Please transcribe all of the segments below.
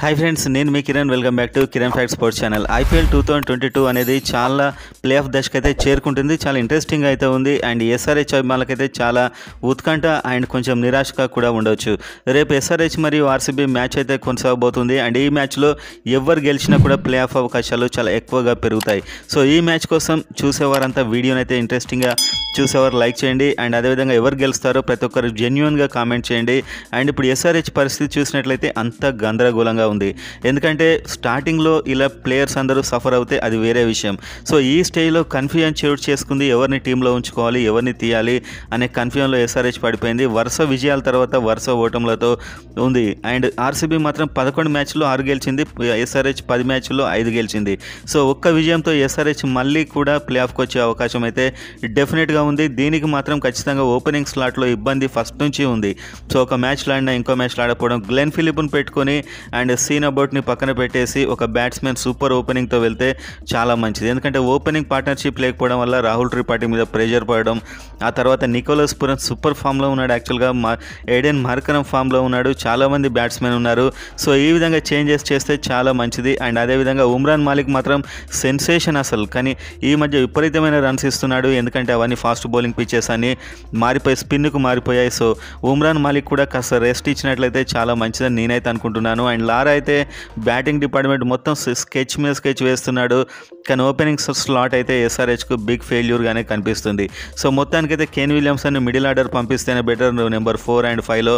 Hi friends నేను మీ Kiran. Welcome back to Kiran fact sports channel IPL two thousand twenty two అనేది చాలా play of దశకైతే చేరుకుంటుంది. చాలా interesting అయితే ఉంది. అండ్ ఎస్ఆర్హెచ్ అభిమానులకైతే చాలా ఉత్కంఠ అండ్ కొంచెం నిరాశగా కూడా ఉండవచ్చు రేపు ఎస్ఆర్హెచ్ మరియు ఆర్సీబీ మ్యాచ్ అయితే కొనసాగబోతుంది. అండ్ ఈ మ్యాచ్లో ఎవరు గెలిచినా కూడా ప్లే ఆఫ్ అవకాశాలు చాలా ఎక్కువగా పెరుగుతాయి. సో ఈ మ్యాచ్ కోసం చూసేవారంతా వీడియోనైతే ఇంట్రెస్టింగ్గా చూసేవారు లైక్ చేయండి. అండ్ అదేవిధంగా ఎవరు గెలుస్తారో ప్రతి ఒక్కరు జెన్యున్గా కామెంట్ చేయండి. అండ్ ఇప్పుడు ఎస్ఆర్హెచ్ పరిస్థితి చూసినట్లయితే అంత గందరగోళంగా ఉంది. ఎందుకంటే స్టార్టింగ్లో ఇలా ప్లేయర్స్ అందరూ సఫర్ అవుతే అది వేరే విషయం. సో ఈ స్టేజ్లో కన్ఫ్యూజన్ చోటు చేసుకుంది ఎవరిని టీంలో ఉంచుకోవాలి ఎవరిని తీయాలి అనే కన్ఫ్యూజన్లో ఎస్ఆర్హెచ్ పడిపోయింది. వరుస విజయాల తర్వాత వరుస ఓటములతో ఉంది. అండ్ ఆర్సీబీ మాత్రం పదకొండు మ్యాచ్లో ఆరు గెలిచింది. ఎస్ఆర్హెచ్ పది మ్యాచ్లో ఐదు గెలిచింది. సో ఒక్క విజయంతో ఎస్ఆర్హెచ్ మళ్ళీ కూడా ప్లే ఆఫ్కి వచ్చే అవకాశం అయితే డెఫినెట్గా ఉంది. దీనికి మాత్రం ఖచ్చితంగా ఓపెనింగ్ స్లాట్లో ఇబ్బంది ఫస్ట్ నుంచి ఉంది. సో ఒక మ్యాచ్లో ఆడినా ఇంకో మ్యాచ్ ఆడకపోవడం గ్లెన్ ఫిలిప్ను పెట్టుకొని అండ్ సీన్ అబౌట్ని పక్కన పెట్టేసి ఒక బ్యాట్స్మెన్ సూపర్ ఓపెనింగ్తో వెళ్తే చాలా మంచిది. ఎందుకంటే ఓపెనింగ్ పార్ట్నర్షిప్ లేకపోవడం వల్ల రాహుల్ త్రిపాఠి మీద ప్రెషర్ పడడం ఆ తర్వాత నికోలస్ పురన్ సూపర్ ఫామ్లో ఉన్నాడు. యాక్చువల్గా మా ఏడెన్ మార్కరం ఫామ్లో ఉన్నాడు. చాలామంది బ్యాట్స్మెన్ ఉన్నారు. సో ఈ విధంగా చేంజెస్ చేస్తే చాలా మంచిది. అండ్ అదేవిధంగా ఉమ్రాన్ మాలిక్ మాత్రం సెన్సేషన్ అసలు. కానీ ఈ మధ్య విపరీతమైన రన్స్ ఇస్తున్నాడు. ఎందుకంటే అవన్నీ ఫాస్ట్ బౌలింగ్ పిచ్చెస్ అని మారిపోయి స్పిన్కు మారిపోయాయి. సో ఉమ్రాన్ మాలిక్ కూడా కాస్త రెస్ట్ ఇచ్చినట్లయితే చాలా మంచిదని నేనైతే అనుకుంటున్నాను. అండ్ లారా అయితే బ్యాటింగ్ డిపార్ట్మెంట్ మొత్తం స్కెచ్ మీద స్కెచ్ వేస్తున్నాడు. కానీ ఓపెనింగ్ స్లాట్ అయితే ఎస్ఆర్హెచ్కు బిగ్ ఫెయిల్యూర్గానే కనిపిస్తుంది. సో మొత్తానికైతే కేన్ విలియమ్సన్ మిడిల్ ఆర్డర్ పంపిస్తేనే బెటర్ నెంబర్ ఫోర్ అండ్ ఫైవ్లో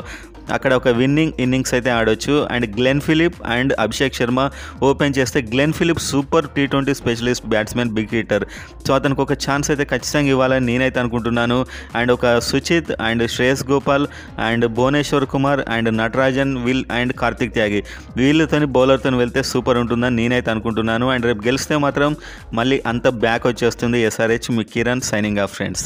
అక్కడ ఒక విన్నింగ్ ఇన్నింగ్స్ అయితే ఆడొచ్చు. And Glenn Phillip and Abhishek Sharma open చేస్తే Glenn Phillip super T twenty specialist batsmen big hitter so అతనికి ఒక ఛాన్స్ అయితే ఖచ్చితంగా ఇవ్వాలని నేనైతే అనుకుంటున్నాను. అండ్ ఒక Suchith and Shreyas Gopal and Bhuvneshwar Kumar and Natarajan will and Kartik Tyagi. వీళ్ళతోని బౌలర్తో వెళ్తే సూపర్ ఉంటుందని నేనైతే అనుకుంటున్నాను. అండ్ రేపు గెలిస్తే మాత్రం మళ్ళీ అంత బ్యాక్ వచ్చేస్తుంది ఎస్ఆర్హెచ్ మీ కిరణ్ సైనింగ్ ఆఫ్ ఫ్రెండ్స్